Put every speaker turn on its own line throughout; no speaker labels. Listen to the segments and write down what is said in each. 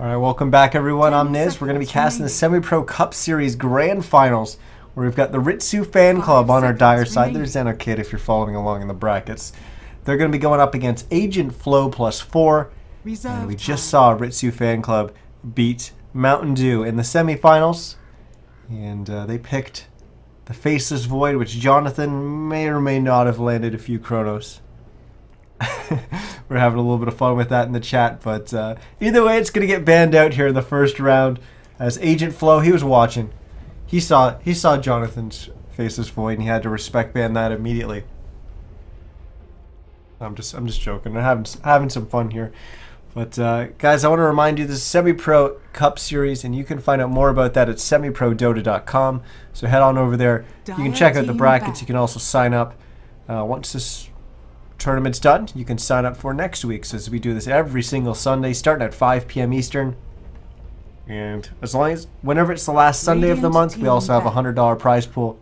All right, welcome back, everyone. I'm Niz. We're going to be casting the Semi Pro Cup Series Grand Finals, where we've got the Ritsu Fan Club on our dire side. There's Zenokid if you're following along in the brackets. They're going to be going up against Agent Flow plus four. And we just saw Ritsu Fan Club beat Mountain Dew in the semifinals. And uh, they picked the Faceless Void, which Jonathan may or may not have landed a few Chronos. We're having a little bit of fun with that in the chat, but uh, either way, it's going to get banned out here in the first round. As Agent Flow, he was watching. He saw he saw Jonathan's faceless void, and he had to respect ban that immediately. I'm just I'm just joking. I'm having having some fun here. But uh, guys, I want to remind you this is Semi-Pro Cup Series, and you can find out more about that at semiprodota.com. So head on over there. You can check out the brackets. You can also sign up. Uh, once this tournament's done, you can sign up for next week's as we do this every single Sunday, starting at 5 p.m. Eastern. And as long as, whenever it's the last Sunday of the month, we also have a $100 prize pool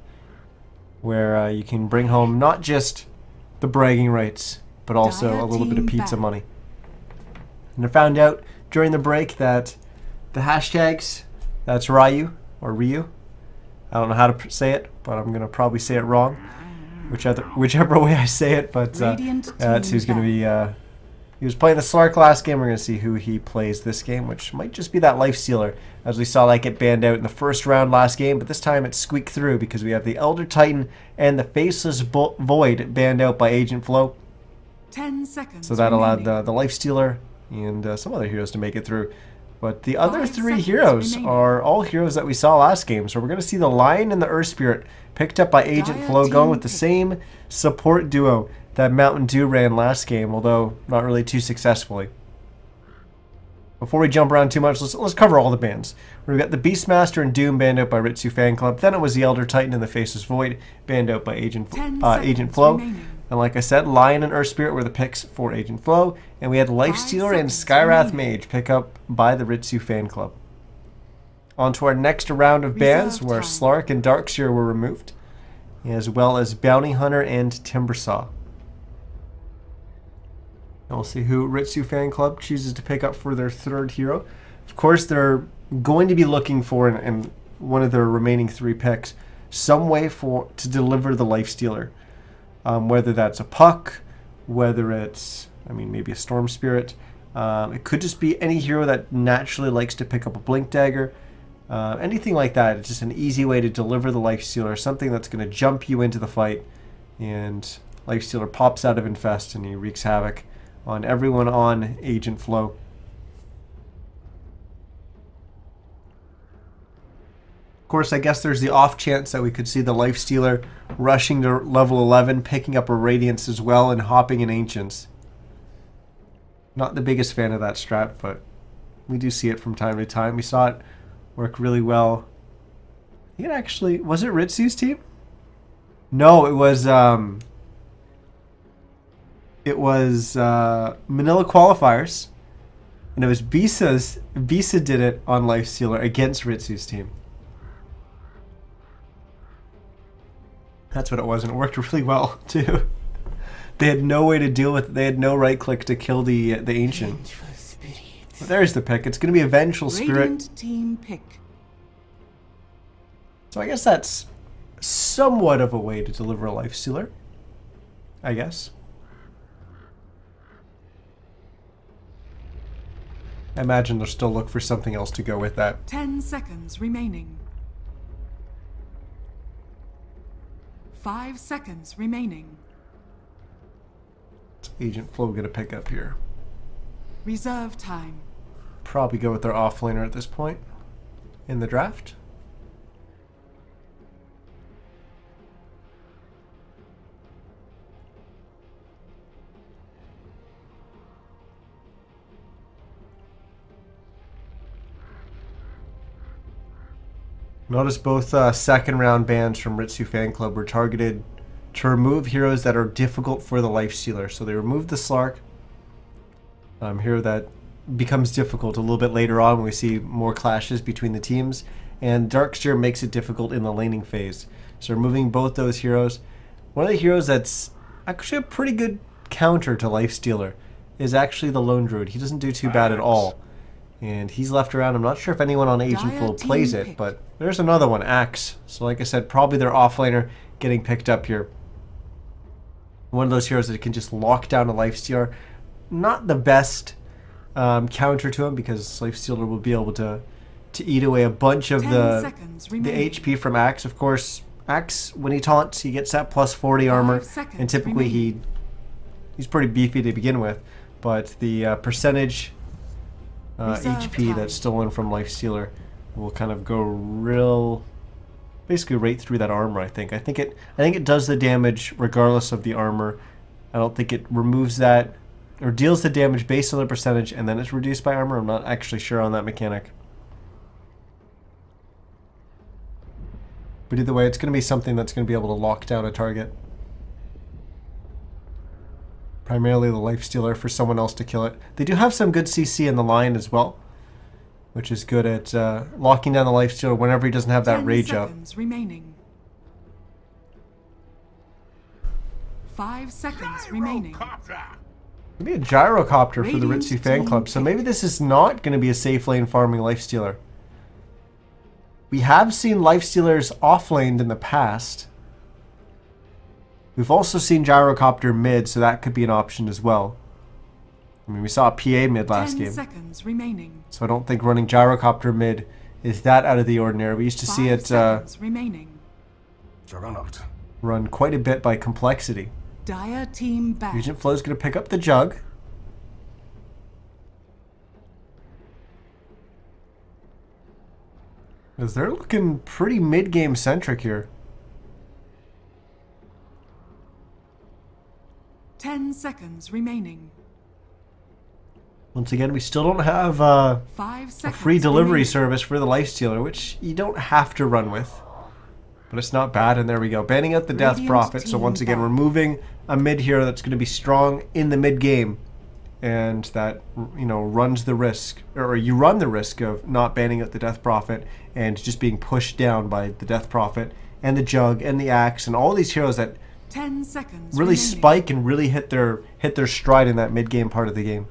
where uh, you can bring home not just the bragging rights, but also a little bit of pizza money. And I found out during the break that the hashtags, that's Ryu, or Ryu, I don't know how to say it, but I'm going to probably say it wrong whichever whichever way I say it. But uh, uh, that's who's going to be. Uh, he was playing the Slark last game. We're going to see who he plays this game, which might just be that Life Stealer, as we saw that get banned out in the first round last game. But this time it squeaked through because we have the Elder Titan and the Faceless Void banned out by Agent Flow.
Ten seconds.
So that allowed the, the Life Stealer and uh, some other heroes to make it through. But the other Five three heroes remaining. are all heroes that we saw last game. So we're going to see the Lion and the Earth Spirit picked up by Agent Flow, going with the same support duo that Mountain Dew ran last game, although not really too successfully. Before we jump around too much, let's, let's cover all the bands. We've got the Beastmaster and Doom banned out by Ritsu Fan Club. Then it was the Elder Titan and the Faceless Void banned out by Agent uh, Agent Flow. Remaining. And like I said, Lion and Earth Spirit were the picks for Agent Flow. And we had Life Stealer and Skywrath Mage pick up by the Ritsu Fan Club. On to our next round of bands, where Slark and Darkseer were removed, as well as Bounty Hunter and Timbersaw. And we'll see who Ritsu Fan Club chooses to pick up for their third hero. Of course, they're going to be looking for, in, in one of their remaining three picks, some way for to deliver the Life Stealer. Um, whether that's a puck, whether it's, I mean, maybe a Storm Spirit. Um, it could just be any hero that naturally likes to pick up a Blink Dagger. Uh, anything like that. It's just an easy way to deliver the Life Stealer, something that's going to jump you into the fight. And Life Stealer pops out of Infest and he wreaks havoc on everyone on Agent Flow. Of course, I guess there's the off chance that we could see the Life Stealer rushing to level 11, picking up a Radiance as well, and hopping in Ancients. Not the biggest fan of that strat, but we do see it from time to time. We saw it work really well. It actually was it Ritsu's team? No, it was um it was uh, Manila qualifiers, and it was Bisa's Bisa did it on Life Stealer against Ritsu's team. That's what it was, and it worked really well too. they had no way to deal with it. They had no right click to kill the uh, the ancient. But there's the pick. It's going to be a vengeful spirit.
team pick.
So I guess that's somewhat of a way to deliver a life stealer. I guess. I imagine they'll still look for something else to go with that.
Ten seconds remaining. Five seconds remaining.
What's Agent Flow gonna pick up here?
Reserve time.
Probably go with their offlaner at this point in the draft. Notice both uh, second round bans from Ritsu Fan Club were targeted to remove heroes that are difficult for the Life Stealer. So they removed the Slark, um, hero that becomes difficult a little bit later on when we see more clashes between the teams. And Darkseer makes it difficult in the laning phase. So removing both those heroes. One of the heroes that's actually a pretty good counter to Life Stealer is actually the Lone Druid. He doesn't do too bad at all. And he's left around. I'm not sure if anyone on Agent Flow plays it,
pick.
but there's another one, Axe. So like I said, probably their offlaner getting picked up here. One of those heroes that can just lock down a lifestealer. Not the best um, counter to him because lifestealer will be able to to eat away a bunch of the the. HP from Axe. Of course, Axe when he taunts, he gets that plus 40 armor, and typically he he's pretty beefy to begin with. But the uh, percentage uh, HP that's stolen from Lifestealer will kind of go real, basically right through that armor. I think. I think it. I think it does the damage regardless of the armor. I don't think it removes that or deals the damage based on the percentage, and then it's reduced by armor. I'm not actually sure on that mechanic. But either way, it's going to be something that's going to be able to lock down a target. Primarily the life stealer for someone else to kill it. They do have some good CC in the line as well, which is good at uh, locking down the life stealer whenever he doesn't have that
Ten
rage up.
seconds remaining. Five seconds remaining.
Maybe a gyrocopter for the
Radiant
Ritsu fan club. So maybe this is not going to be a safe lane farming life stealer. We have seen life stealers offlaned in the past. We've also seen gyrocopter mid, so that could be an option as well. I mean, we saw a PA mid last
Ten
game,
seconds remaining.
so I don't think running gyrocopter mid is that out of the ordinary. We used to see it uh,
remaining.
Juggernaut.
run quite a bit by complexity.
Dire team back.
Agent Flow's going to pick up the jug. Because they're looking pretty mid-game centric here.
Ten seconds remaining.
Once again, we still don't have uh, a free delivery
remaining.
service for the Lifestealer, which you don't have to run with. But it's not bad, and there we go. Banning out the Death Prophet, so once again,
back.
removing a mid hero that's going to be strong in the mid game, and that, you know, runs the risk, or you run the risk of not banning out the Death Prophet and just being pushed down by the Death Prophet and the Jug and the Axe and all these heroes that
Ten seconds.
really
remaining.
spike and really hit their hit their stride in that mid game part of the game,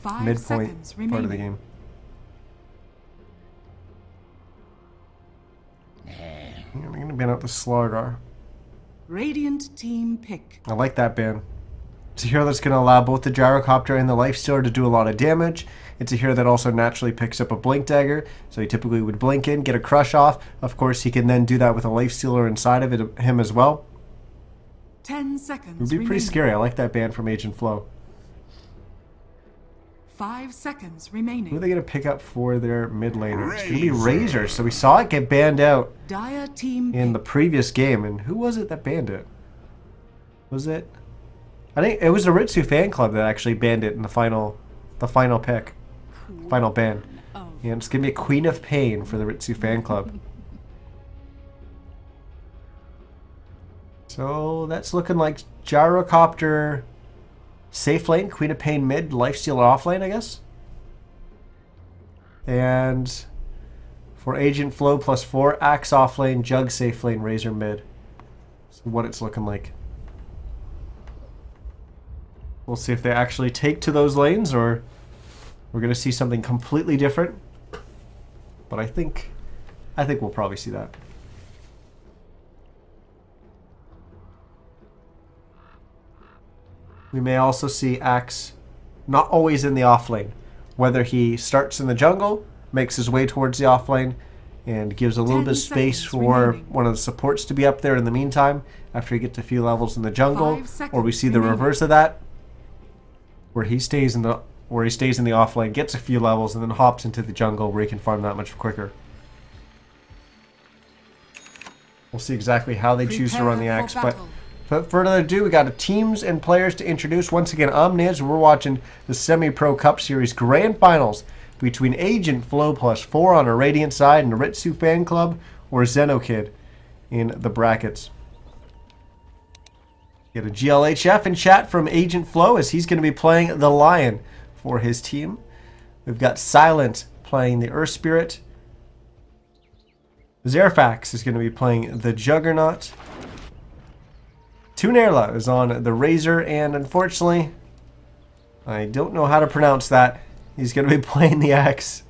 Five
midpoint
seconds
part of the game. I'm going to ban out the Slardar.
Radiant team pick.
I like that ban. It's a hero that's going to allow both the Gyrocopter and the Lifestealer to do a lot of damage. It's a hero that also naturally picks up a Blink Dagger, so he typically would blink in, get a crush off. Of course, he can then do that with a Lifestealer inside of it, him as well.
Ten seconds.
It would be pretty scary. I like that ban from Agent Flow.
Five seconds remaining.
Who are they going to pick up for their mid laner? It's going to be Razor. So we saw it get banned out
Dire team
in the previous game. And who was it that banned it? Was it? I think it was the Ritsu fan club that actually banned it in the final, the final pick, final ban.
Of
And it's gonna be a Queen of Pain for the Ritsu fan club. So that's looking like Gyrocopter safe lane, Queen of Pain mid, Lifestealer off lane, I guess. And for Agent Flow plus four, Axe off lane, Jug safe lane, Razor mid. So what it's looking like. We'll see if they actually take to those lanes or we're gonna see something completely different. But I think I think we'll probably see that. We may also see Axe not always in the offlane. Whether he starts in the jungle, makes his way towards the offlane, and gives a little bit of space for
remaining.
one of the supports to be up there in the meantime after he gets a few levels in the jungle. Or we see the
remaining.
reverse of that, where he stays in the where he stays in the off lane, gets a few levels, and then hops into the jungle where he can farm that much quicker. We'll see exactly how they choose to run the
Prepare
axe, but Without further ado, we got teams and players to introduce. Once again, I'm Niz. We're watching the Semi Pro Cup Series Grand Finals between Agent Flow plus four on a Radiant side and the Ritsu Fan Club or Zenokid in the brackets. Get a GLHF in chat from Agent Flow as he's going to be playing the Lion for his team. We've got Silent playing the Earth Spirit. Zerfax is going to be playing the Juggernaut. Tunerla is on the Razor, and unfortunately, I don't know how to pronounce that. He's going to be playing the Axe.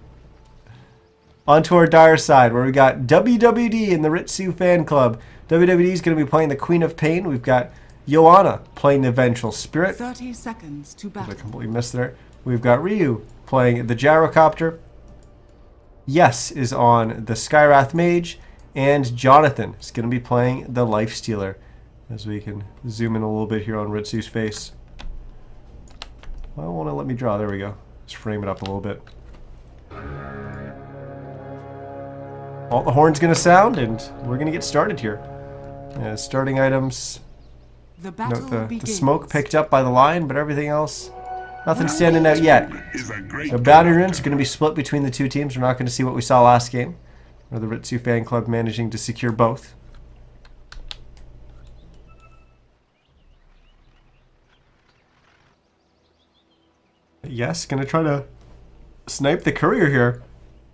onto our dire side where we got WWD in the Ritsu fan club. WWD is going to be playing the Queen of Pain. We've got Joanna playing the Vengeful Spirit.
30 seconds to battle.
I completely missed there. We've got Ryu playing the Gyrocopter. Yes is on the Skywrath Mage. And Jonathan is going to be playing the Life Stealer. As we can zoom in a little bit here on Ritsu's face. Well, won't it let me draw? There we go. Let's frame it up a little bit. All the horn's going to sound, and we're going to get started here. Uh, starting items.
The battle
Note the, the smoke picked up by the Lion, but everything else, nothing standing out yet.
is a great
The bounty runes are going to be split between the two teams. We're not going to see what we saw last game, or the Ritsu fan club managing to secure both. Yes, to try to snipe the courier here.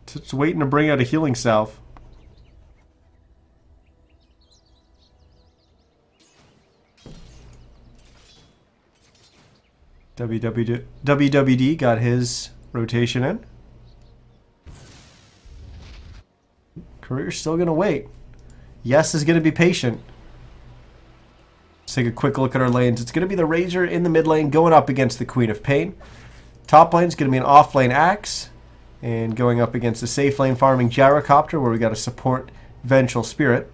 Just waiting to bring out a healing salve. WWD, WWD got his rotation in. Courier's still to wait. Yes is to be patient. Let's take a quick look at our lanes. It's to be the Razor in the mid lane going up against the Queen of Pain. Top lane is going to be an off lane Axe. And going up against the safe lane farming Gyrocopter where we got to support Vengeful Spirit.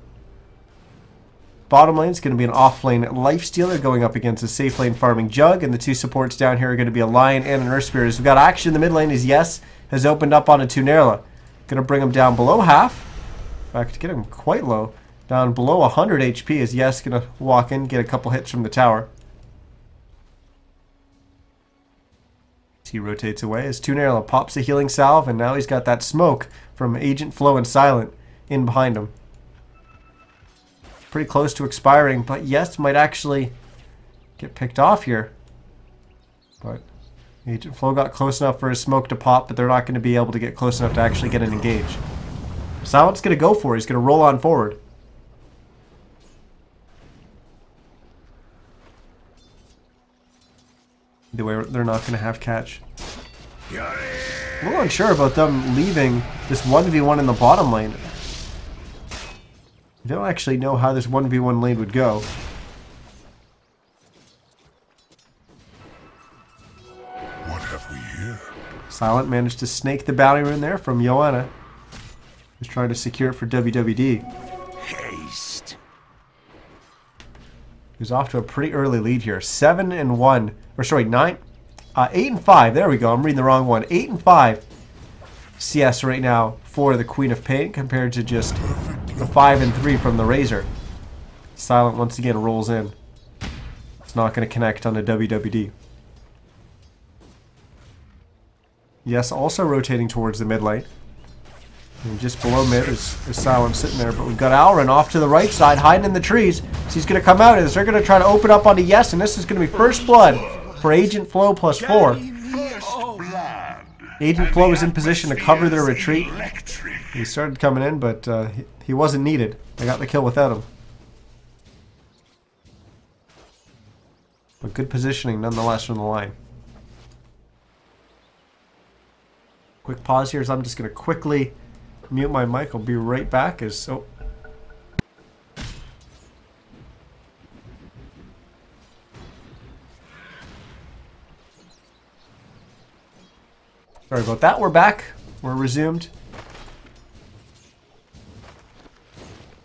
Bottom lane is going to be an off lane Life Stealer going up against a safe lane farming Jug, and the two supports down here are going to be a Lion and an Earth Spirit. As we've got action in the mid lane is Yes has opened up on a Tunerla. Going to bring him down below half. In fact, get him quite low. Down below 100 HP as Yes going to walk in, get a couple hits from the tower. He rotates away as Tunerla pops a healing salve, and now he's got that smoke from Agent Flow and Silent in behind him pretty close to expiring, but yes, might actually get picked off here. But Agent Flow got close enough for his smoke to pop, but they're not going to be able to get close enough to actually get an engage. Silent's going to go for it. He's going to roll on forward. The way they're not going to have catch. A little unsure about them leaving this 1v1 in the bottom lane. I don't actually know how this 1v1 lane would go.
What have we here?
Silent managed to snake the bounty rune there from Joanna. He's trying to secure it for WWD. He's off to a pretty early lead here. 7 and 1. Or sorry, 9. Uh, 8 and 5. There we go. I'm reading the wrong one. 8 and 5 CS right now for the Queen of Pain compared to just the 5 and 3 from the Razor. Silent once again rolls in. It's not going to connect on the WWD. Yes, also rotating towards the mid lane. And just below mid is, Silent sitting there. But we've got Alrin off to the right side, hiding in the trees. So he's going to come out as they're going to try to open up onto Yes, and this is going to be first blood for Agent Flow plus 4. Agent Flow is in position to cover their retreat. He started coming in, but uh, he, he wasn't needed. They got the kill without him. But good positioning nonetheless from the Lion. Quick pause here as I'm just going to quickly mute my mic. I'll be right back as... Oh. Sorry about that. We're back. We're resumed.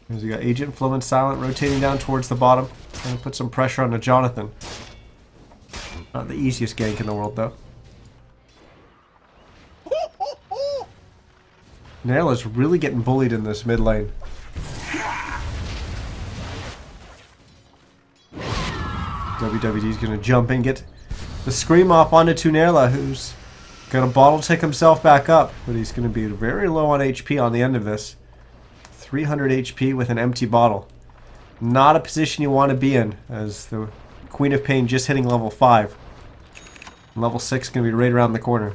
We got Agent Flow Silent rotating down towards the bottom. Gonna put some pressure onto Jonathan. Not the easiest gank in the world, though. Nail is really getting bullied in this mid lane. WWD's gonna jump in, get the scream off onto Tunela, who's gonna bottle tick himself back up, but he's gonna be very low on HP on the end of this. 300 HP with an empty bottle. Not a position you want to be in, as the Queen of Pain just hitting level 5. Level 6 going to be right around the corner.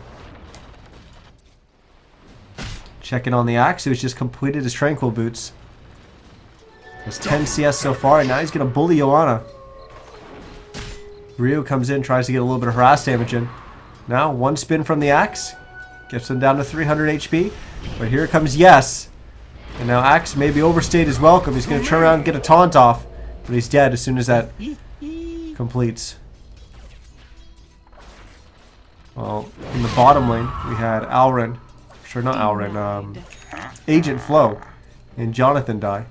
Checking on the Axe, who's just completed his Tranquil Boots. Has 10 CS so far, and now he's going to bully Joanna. Ryu comes in, tries to get a little bit of harass damage in. Now, one spin from the Axe. Gets them down to 300 HP. But here comes Yes. And now Axe maybe overstayed his welcome. He's going to turn around and get a taunt off. But he's dead as soon as that completes. Well, in the bottom lane, we had Alrin. Sure, not Alrin. Um, Agent Flow. And Jonathan die.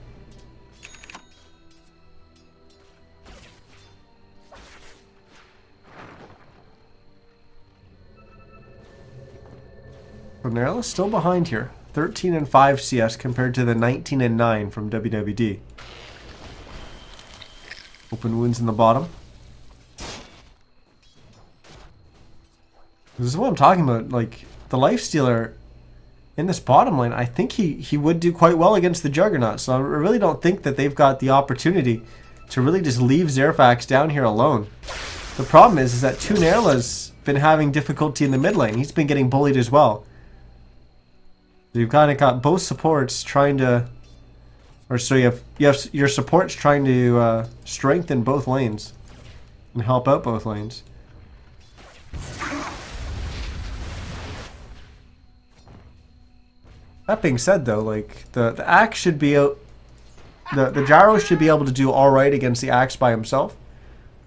So is still behind here. 13 and 5 CS compared to the 19 and 9 from WWD. Open wounds in the bottom. This is what I'm talking about. Like, the Lifestealer in this bottom lane, I think he, he would do quite well against the Juggernaut. So I really don't think that they've got the opportunity to really just leave Zerfax down here alone. The problem is, is that Tunerla's been having difficulty in the mid lane. He's been getting bullied as well. You've kind of got both supports trying to, or so you have you have your supports trying to uh, strengthen both lanes and help out both lanes. That being said, though, like the the axe should be. The the gyro should be able to do all right against the axe by himself,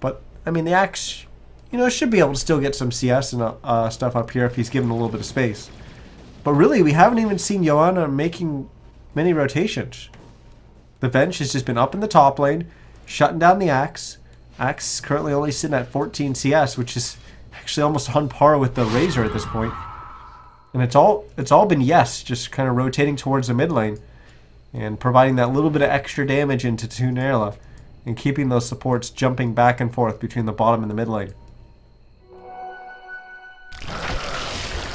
but I mean the axe, you know, should be able to still get some CS and uh, stuff up here if he's given a little bit of space. But really, we haven't even seen Johanna making many rotations. The bench has just been up in the top lane, shutting down the Axe. Axe currently only sitting at 14 CS, which is actually almost on par with the Razor at this point. And it's all it's all been yes, just kind of rotating towards the mid lane and providing that little bit of extra damage into Tunerla and keeping those supports jumping back and forth between the bottom and the mid lane.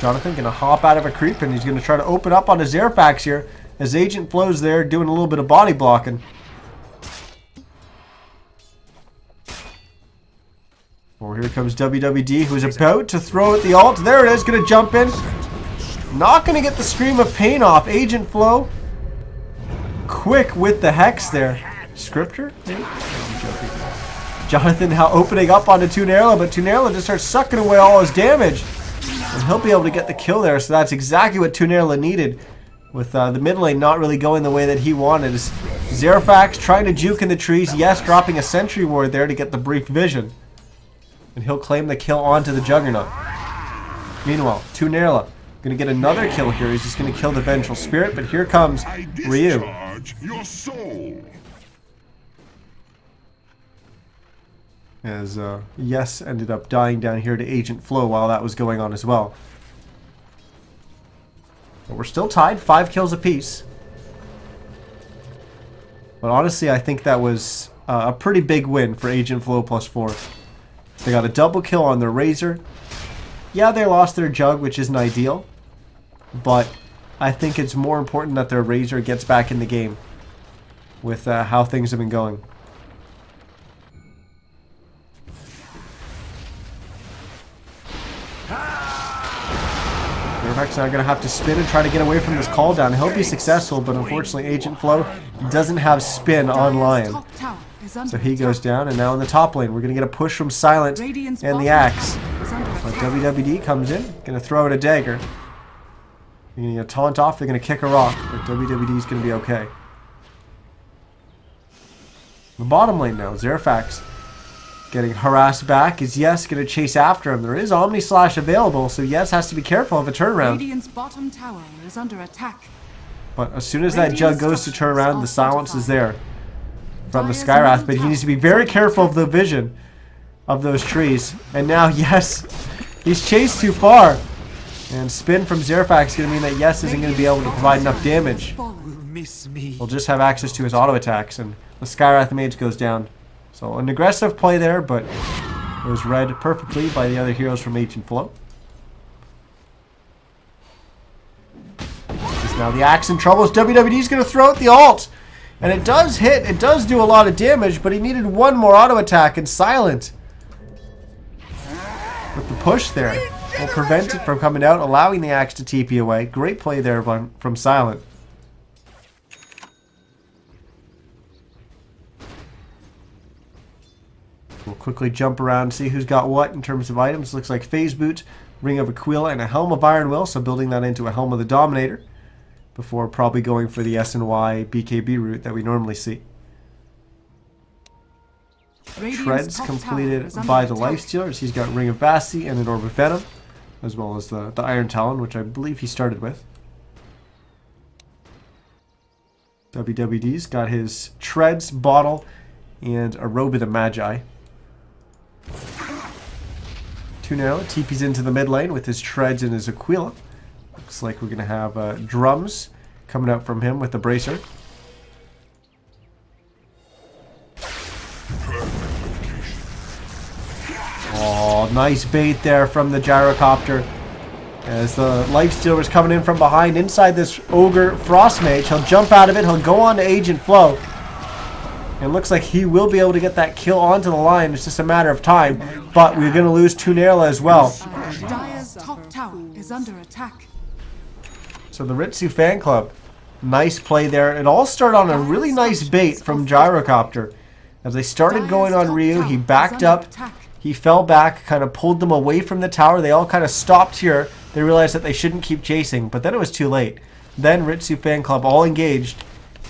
Jonathan to hop out of a creep and he's going to try to open up on his Airfax here as Agent Flow's there doing a little bit of body blocking. Oh, here comes WWD who's about to throw at the alt. There it is, going to jump in. Not going to get the Scream of Pain off. Agent Flow. Quick with the Hex there. Scripture? Jonathan now opening up onto Tunerla, but Tunerla just starts sucking away all his damage. And he'll be able to get the kill there, so that's exactly what Tunerla needed. With uh, the mid lane not really going the way that he wanted. Zerfax trying to juke in the trees. Yes, dropping a sentry ward there to get the brief vision. And he'll claim the kill onto the Juggernaut. Meanwhile, Tunerla gonna get another kill here. He's just gonna kill the Vengeful Spirit, but here comes Ryu.
Your soul.
as uh, Yes ended up dying down here to Agent Flow while that was going on as well. But we're still tied, five kills apiece. But honestly, I think that was uh, a pretty big win for Agent Flow plus four. They got a double kill on their Razor. Yeah, they lost their Jug, which isn't ideal. But I think it's more important that their Razor gets back in the game with uh, how things have been going. Fairfax now going to have to spin and try to get away from this call down. He'll be successful, but unfortunately Agent Flow doesn't have spin on Lion. So he goes down, and now in the top lane, we're going to get a push from Silent and the Axe. But WWD comes in, going to throw out a dagger. They're going to taunt off, they're going to kick a rock, but WWD is going to be okay. The bottom lane now, Zerfax Getting harassed back. Is Yes going to chase after him? There is Omni Slash available, so Yes has to be careful of a turnaround.
Radiant's bottom tower is under attack.
But as soon as that Jug goes to turn around, the silence is there from the Skywrath. But he needs to be very careful of the vision of those trees. And now, Yes, he's chased too far. And spin from Zerfax is going to mean that Yes isn't going to be able to provide enough damage. We'll just have access to his auto attacks, and the Skywrath Mage goes down. So an aggressive play there, but it was read perfectly by the other heroes from Agent Flow. now the axe in trouble WWD's going to throw out the alt, And it does hit, it does do a lot of damage, but he needed one more auto attack and silent. With the push there, will prevent it from coming out, allowing the axe to TP away. Great play there from, from Silent. We'll quickly jump around, see who's got what in terms of items. Looks like Phase Boot, Ring of Aquila, and a Helm of Iron Will, so building that into a Helm of the Dominator before probably going for the SNY BKB route that we normally see.
Radiant's
Treads completed by the
attack.
Life Stealers. He's got Ring of Basti and an Orb of Venom, as well as the, the Iron Talon, which I believe he started with. WWD's got his Treads, Bottle, and a Robe of the Magi. Tunero TP's into the mid lane with his Treads and his Aquila. Looks like we're going to have uh, drums coming out from him with the Bracer. Nice bait there from the gyrocopter. As the life stealer is coming in from behind inside this ogre frost mage, he'll jump out of it. He'll go on to Agent Flow. It looks like he will be able to get that kill onto the Lion. It's just a matter of time. But we're going to lose Tunerla as well.
Dire's top tower is under attack.
So the Ritsu fan club, nice play there. It all started on a really nice bait from Gyrocopter. As they started going on Ryu, he backed up. He fell back, kind of pulled them away from the tower. They all kind of stopped here. They realized that they shouldn't keep chasing, but then it was too late. Then Ritsu fan club all engaged,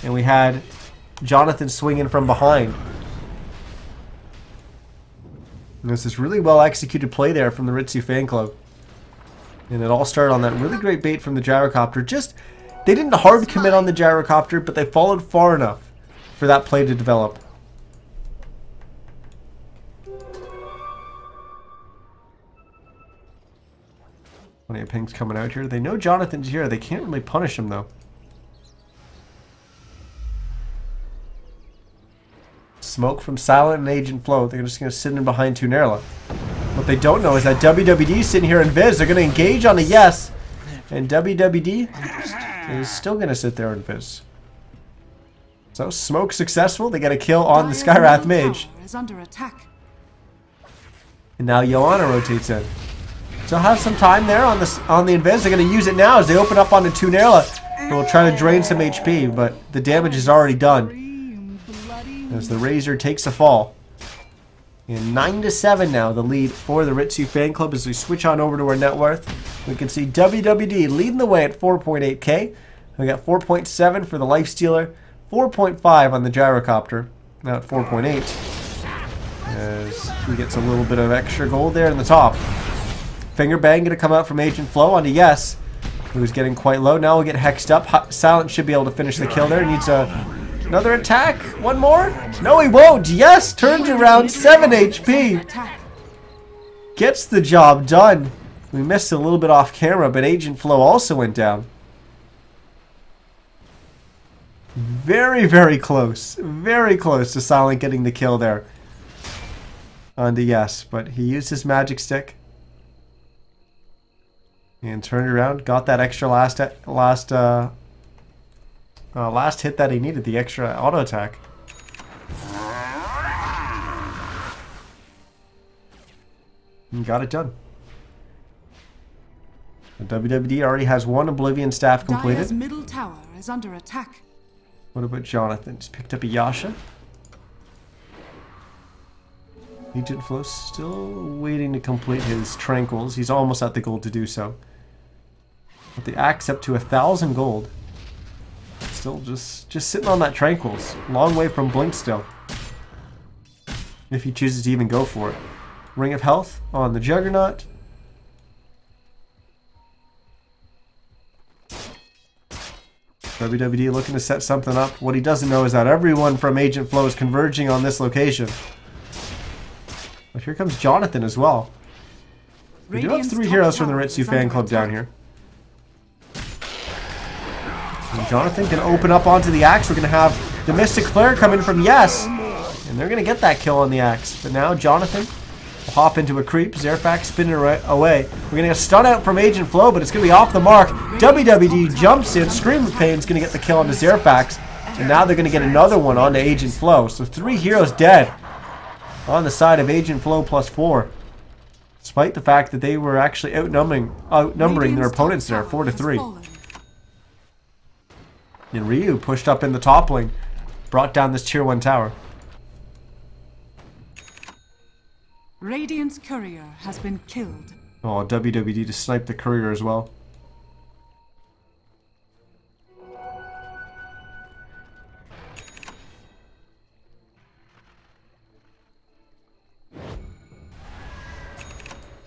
and we had Jonathan swinging from behind. And There's this really well executed play there from the Ritsu fan club. And it all started on that really great bait from the gyrocopter. Just, they didn't hard commit on the gyrocopter, but they followed far enough for that play to develop. Plenty of pings coming out here. They know Jonathan's here. They can't really punish him, though. Smoke from Silent and Agent Flow. They're just going to sit in behind Tunerla. What they don't know is that WWD is sitting here in Viz. They're going to engage on a yes. And WWD is still going to sit there in Viz. So, Smoke successful. They get a kill on the
Dire's Skywrath
Mage.
is under attack.
And now Joanna rotates in. So have some time there on the on the invis. They're going to use it now as they open up on onto Tunerla. Will try to drain some HP, but the damage is already done. As the Razor takes a fall. And 9 to 7 now, the lead for the Ritsu fan club as we switch on over to our net worth. We can see WWD leading the way at 4.8k. We got 4.7 for the Life Stealer, 4.5 on the Gyrocopter, now at 4.8. As he gets a little bit of extra gold there in the top. Finger bang going to come out from Agent Flow onto Yes, who's getting quite low. Now we'll get hexed up. Silent should be able to finish the kill there. Needs a, another attack. One more? No, he won't. Yes, turns around. 7 HP. Gets the job done. We missed a little bit off camera, but Agent Flow also went down. Very, very close. Very close to Silent getting the kill there. On the yes, but he used his magic stick. And turned around, got that extra last last uh, uh, last hit that he needed, the extra auto attack. And got it done. The WWD already has one Oblivion staff completed.
middle tower is under attack.
What about Jonathan? Just picked up a Yasha. Agent Flow still waiting to complete his tranquils. He's almost at the goal to do so. But the axe up to a thousand gold. Still just just sitting on that tranquils. Long way from blink still. If he chooses to even go for it. Ring of Health on the Juggernaut. WWD looking to set something up. What he doesn't know is that everyone from Agent Flow is converging on this location. But here comes Jonathan as well. We do have three heroes from the Ritsu fan club down here. Jonathan can open up onto the axe. We're going to have the Mystic Flare come in from Yes. And they're going to get that kill on the axe. But now Jonathan will hop into a creep. Zerfax spinning away. We're going to get a stun out from Agent Flow, but it's going to be off the mark. WWD jumps in. Scream of Pain's going to get the kill onto Zerfax. And now they're going to get another one onto Agent Flow. So three heroes dead on the side of Agent Flow plus four. Despite the fact that they were actually outnumbering outnumbering their opponents there, four to three. And Ryu pushed up in the top lane, brought down this tier one tower.
Radiant's courier has been killed.
Oh, WWD to snipe the courier as well.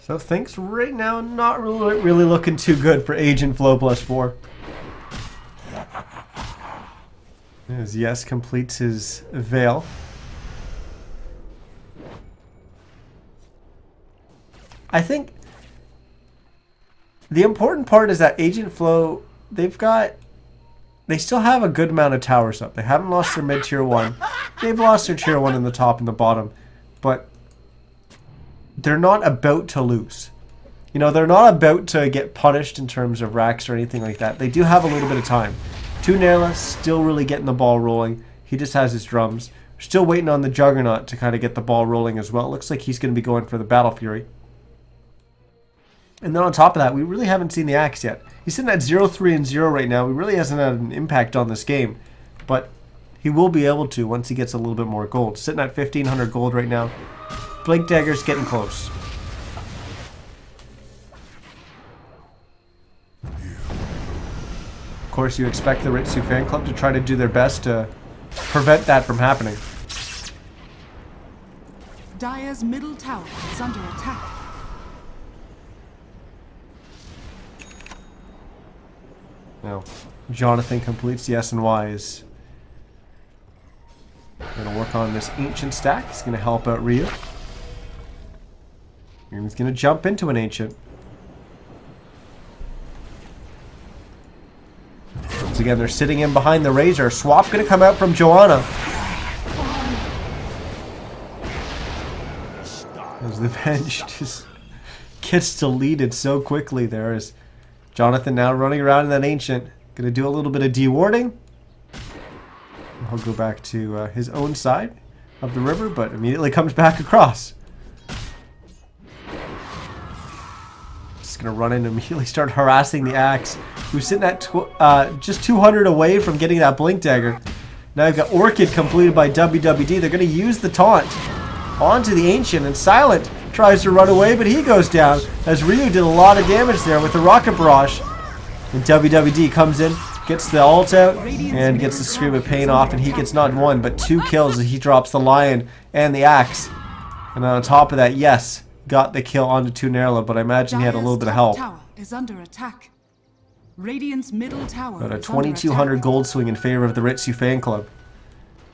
So things right now not really, really looking too good for Agent Flow plus four. As Yes completes his veil. I think the important part is that Agent Flow, they've got, they still have a good amount of towers up. They haven't lost their mid tier one. They've lost their tier one in the top and the bottom, but they're not about to lose. You know, they're not about to get punished in terms of racks or anything like that. They do have a little bit of time. Tunerla still really getting the ball rolling. He just has his drums. Still waiting on the Juggernaut to kind of get the ball rolling as well. Looks like he's going to be going for the Battle Fury. And then on top of that, we really haven't seen the Axe yet. He's sitting at 0-3 and 0 right now. He really hasn't had an impact on this game. But he will be able to once he gets a little bit more gold. Sitting at 1500 gold right now. Blink Dagger's getting close. Course, you expect the Ritsu fan club to try to do their best to prevent that from happening.
Dire's middle tower is under attack.
Now, Jonathan completes the S and Y's. Gonna work on this ancient stack. He's gonna help out Ryu. He's gonna jump into an ancient. Once again, they're sitting in behind the Razor. Swap gonna come out from Joanna. As the bench just gets deleted so quickly there is Jonathan now running around in that ancient. Gonna do a little bit of dewarding. He'll go back to uh, his own side of the river, but immediately comes back across. Just gonna run in and immediately start harassing the axe, who's sitting at uh, just 200 away from getting that blink dagger. Now you've got Orchid completed by WWD. They're gonna use the taunt onto the ancient, and Silent tries to run away, but he goes down as Ryu did a lot of damage there with the rocket barrage. And WWD comes in, gets the ult out, and gets the Scream of Pain off, and he gets not one, but two kills as he drops the Lion and the Axe. And on top of that, yes, got the kill onto Tunerla, but I imagine he had a little bit of help.
tower is under attack. Radiant's middle tower
But a 2200 gold swing in favor of the Ritsu fan club.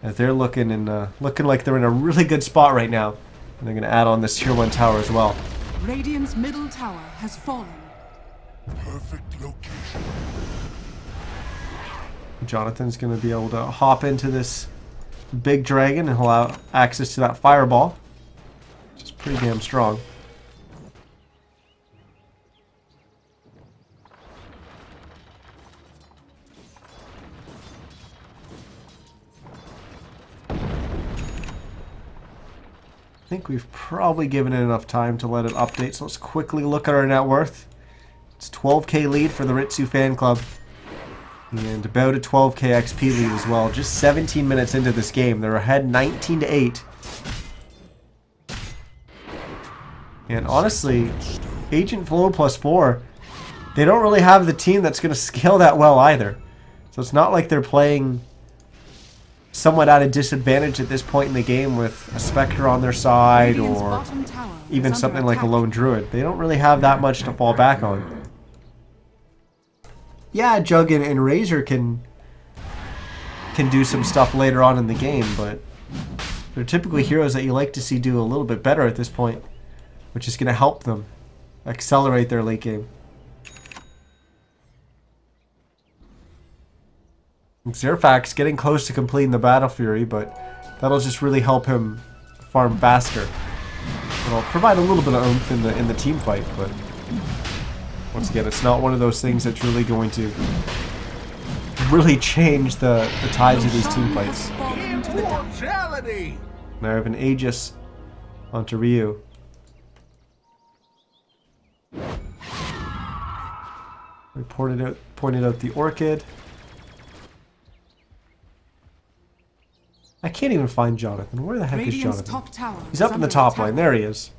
As they're looking and uh, looking like they're in a really good spot right now. And they're going to add on this tier 1 tower as well.
Radiant's middle tower has fallen.
Perfect location.
Jonathan's going to be able to hop into this big dragon and allow access to that fireball. Pretty damn strong. I think we've probably given it enough time to let it update, so let's quickly look at our net worth. It's 12k lead for the Ritsu fan club. And about a 12k XP lead as well. Just 17 minutes into this game. They're ahead 19 to 8. And honestly, Agent Flow plus 4, they don't really have the team that's going to scale that well either. So it's not like they're playing somewhat at a disadvantage at this point in the game with a Spectre on their side or
bottom tower is
even something like a lone druid. They don't really have that much to fall back on. Yeah, Jug and, and Razor can can do some stuff later on in the game, but they're typically heroes that you like to see do a little bit better at this point, which is going to help them accelerate their late game. Zerfax getting close to completing the Battle Fury, but that'll just really help him farm faster. It'll provide a little bit of oomph in the in the team fight, but once again, it's not one of those things that's really going to really change the, the tides of these team fights.
has fallen to the depths.
Immortality!
Now I have an Aegis onto Ryu. We pointed out, pointed out the orchid. I can't even find Jonathan. Where the heck
Radiant's is
Jonathan?
Top tower
He's up in the top
attack.
line. There he is.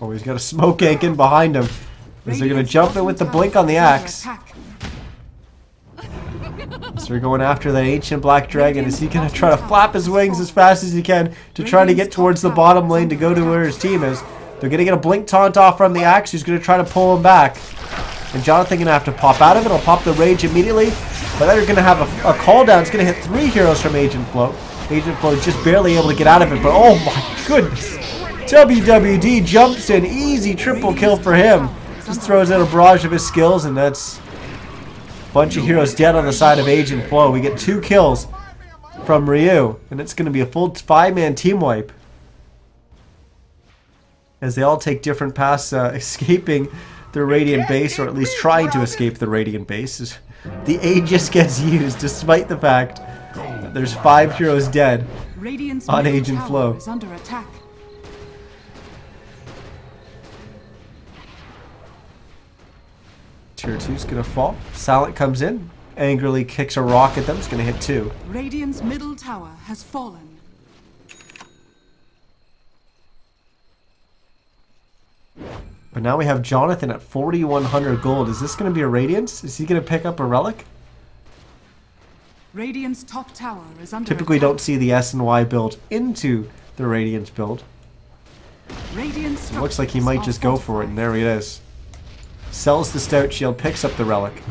Oh, he's got a smoke gank in behind him. Is he going to jump
it
with the blink on the axe? So we're going after that ancient black dragon. Is he going to try to flap his wings as fast as he can to try to get towards the bottom lane to go to where his team is? They're going to get a blink taunt off from the axe who's going to try to pull him back. And Jonathan going to have to pop out of it. He'll pop the rage immediately. But then they're going to have a, a call down. It's going to hit three heroes from Agent Flow. Agent Flow just barely able to get out of it. But oh my goodness. WWD jumps in. Easy triple kill for him. Just throws out a barrage of his skills and that's a bunch of heroes dead on the side of Agent Flow. We get two kills from Ryu, and it's going to be a full five-man team wipe. As they all take different paths, uh, escaping the Radiant base, or at least trying to escape the Radiant base. The Aegis gets used, despite the fact that there's five heroes dead.
Radiant's
On Agent Flow.
is under attack.
Tier 2's going to fall. Silent comes in, angrily kicks a rock at them. It's going to hit two.
Radiant's middle tower has fallen.
But now we have Jonathan at 4,100 gold. Is this going to be a Radiance? Is he going to pick up a Relic?
Radiance top tower is under
Typically
attack.
don't see the S and Y build into the Radiance build.
Radiant's
It looks like he might just go for it, and there he is. Sells the Stout Shield, picks up the Relic.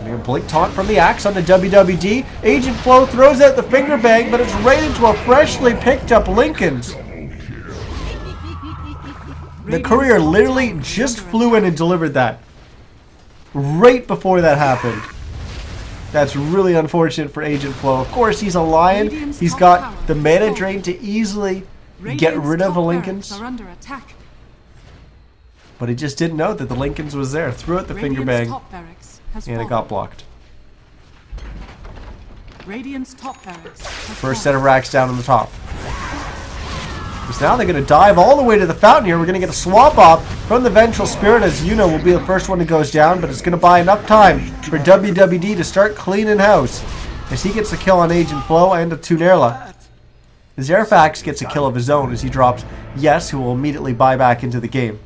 And a Blink Taunt from the Axe on the WWD. Agent Flow throws out the Finger Bang, but it's right into a freshly picked up Linken's. The courier literally just flew in and delivered that. Right before that happened. That's really unfortunate for Agent Flow. Of course, he's a lion. He's got the mana drain to easily get rid of a Linken's.
are under attack.
But he just didn't know that the Linken's was there. Threw out the finger bang,
top barracks has
and it got blocked.
Radiant's top barracks has
First set of racks down on the top. Because now they're going to dive all the way to the fountain here. We're going to get a swap off from the Vengeful Spirit, as you know will be the first one that goes down, but it's going to buy enough time for WWD to start cleaning house. As he gets a kill on Agent Flow and a Tunerla. Zerfax gets a kill of his own as he drops Yes, who will immediately buy back into the game.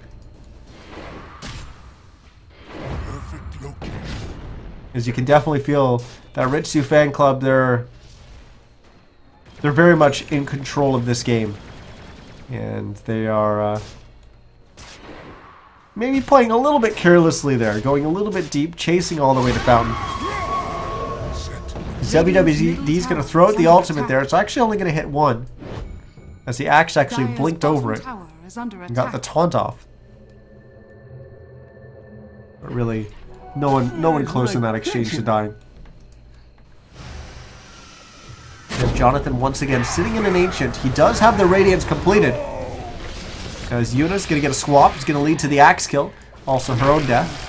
As you can definitely feel that Ritsu fan club, they're they're very much in control of this game, and they are uh, maybe playing a little bit carelessly there, going a little bit deep, chasing all the way to fountain. WWD's going to throw out the ultimate there. It's actually only going to hit one, as the axe actually
Dire's
blinked over it
tower is under
and got the taunt off. But really, no one, no one close in that exchange to dying. And Jonathan once again sitting in an ancient. He does have the radiance completed. As Yuna's gonna get a swap, it's gonna lead to the axe kill, also her own death.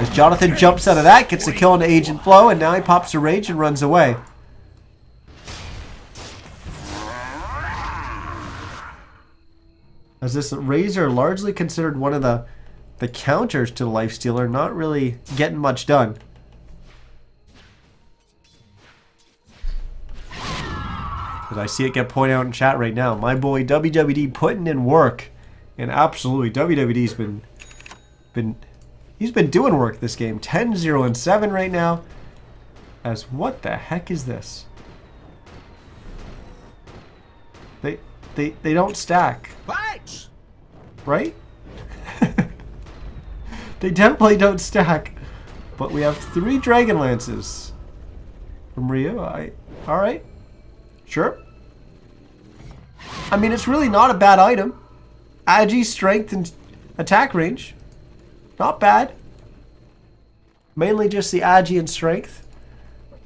As Jonathan jumps out of that, gets a kill on Agent Flow, and now he pops a rage and runs away. As this Razor largely considered one of the the counters to the Lifestealer, not really getting much done. As I see it get pointed out in chat right now, my boy WWD putting in work, and absolutely WWD's been been he's been doing work this game. 10 0 and 7 right now. As what the heck is this? They they they don't stack,
Fight!
right? they definitely don't stack. But we have three Dragon Lances from Ryu. I all right. Sure. I mean, it's really not a bad item. Agi strength and attack range. Not bad. Mainly just the Agi and strength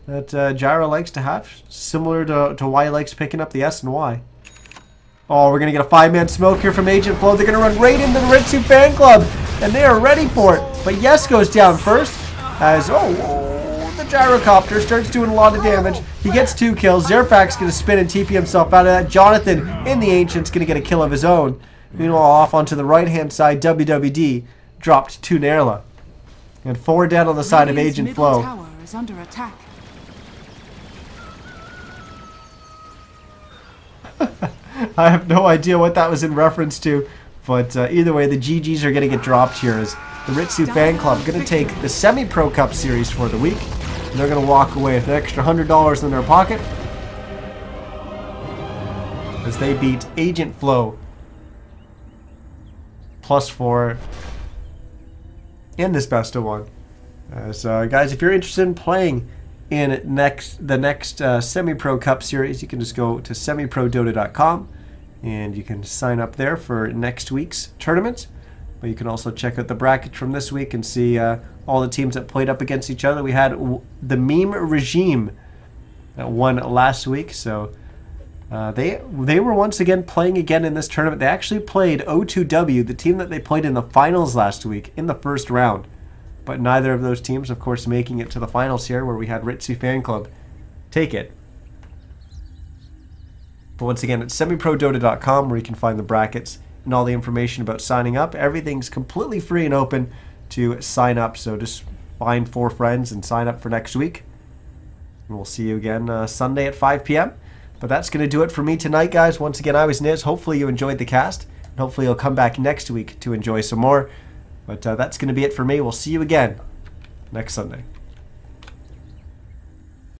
that uh, Gyro likes to have. Similar to, to why he likes picking up the S and Y. Oh, we're going to get a five-man smoke here from Agent Flow. They're going to run right into the Red Ritsu fan club. And they are ready for it. But Yes goes down first. As, oh, the gyrocopter starts doing a lot of damage. He gets two kills. Zerfax going to spin and TP himself out of that. Jonathan in the Ancient's going to get a kill of his own. Meanwhile, off onto the right-hand side, WWD dropped two Nerla. And four dead on the side of Agent Flow.
tower is under attack.
I have no idea what that was in reference to, but uh, either way, the GGs are going to get dropped here as the Ritsu fan club going to take the Semi-Pro Cup Series for the week, they're going to walk away with an extra $100 in their pocket as they beat Agent Flow plus four in this best of one. Uh, guys, if you're interested in playing in next the next uh, semi-pro cup series, you can just go to semiprodota.com and you can sign up there for next week's tournament. But you can also check out the bracket from this week and see uh, all the teams that played up against each other. We had the meme regime that won last week, so uh, they they were once again playing again in this tournament. They actually played O2W, the team that they played in the finals last week, in the first round. But neither of those teams, of course, making it to the finals here, where we had Ritzy Fan Club take it. But once again, it's semiprodota.com where you can find the brackets and all the information about signing up. Everything's completely free and open to sign up, so just find four friends and sign up for next week. And we'll see you again uh, Sunday at 5 p.m. But that's going to do it for me tonight, guys. Once again, I was Niz. Hopefully, you enjoyed the cast. And hopefully, you'll come back next week to enjoy some more. But uh, that's going to be it for me. We'll see you again next Sunday.